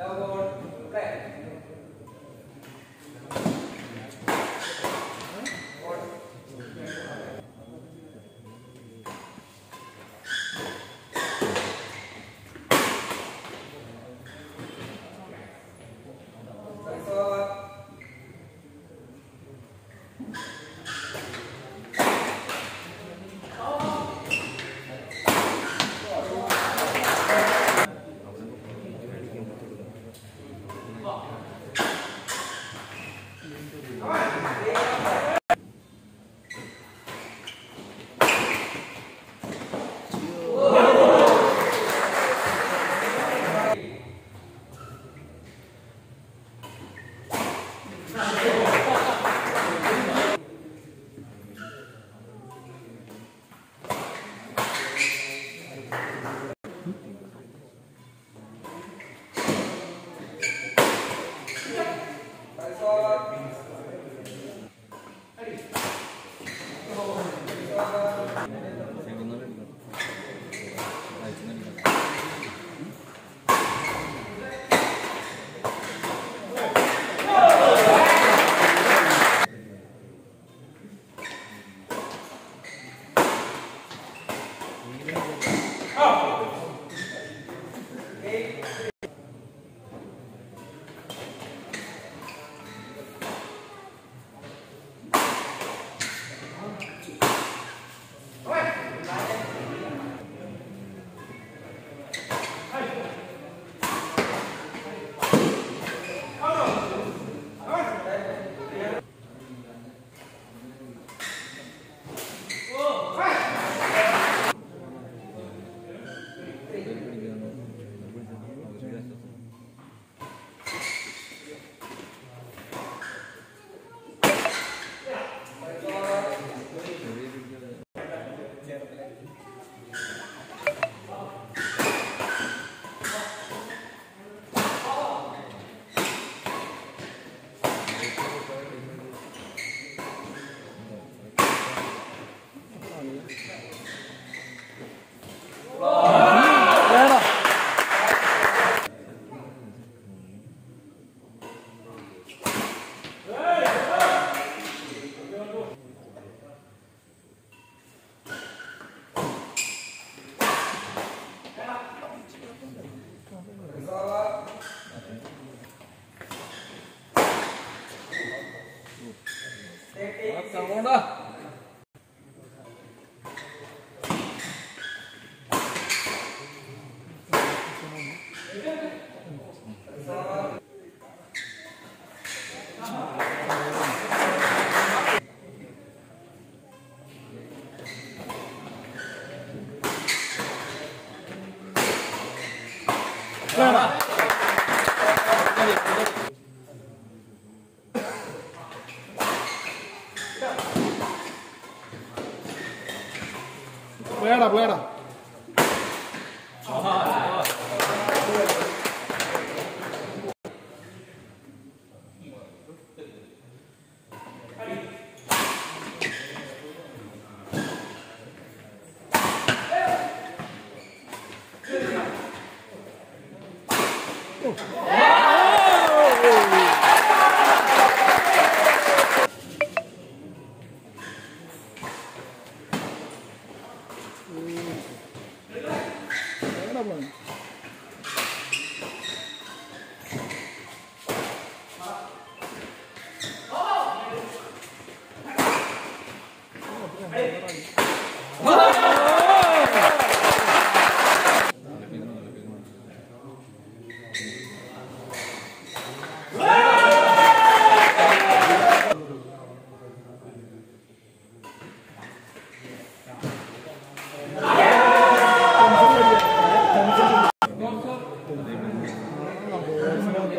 Love God. Oh! ತಗೊಂಡ Yeah. hablara, hablara.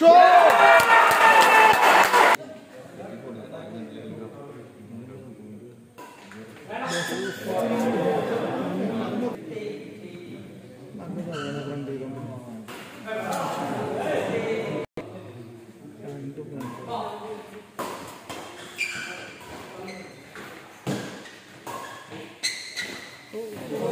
Show! Uhum.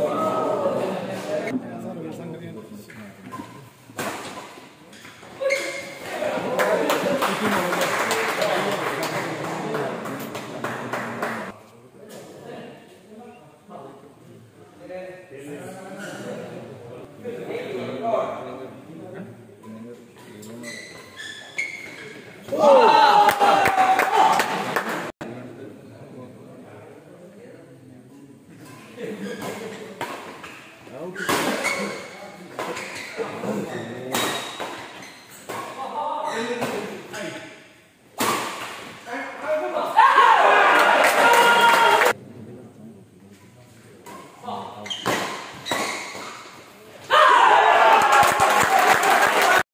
Hey.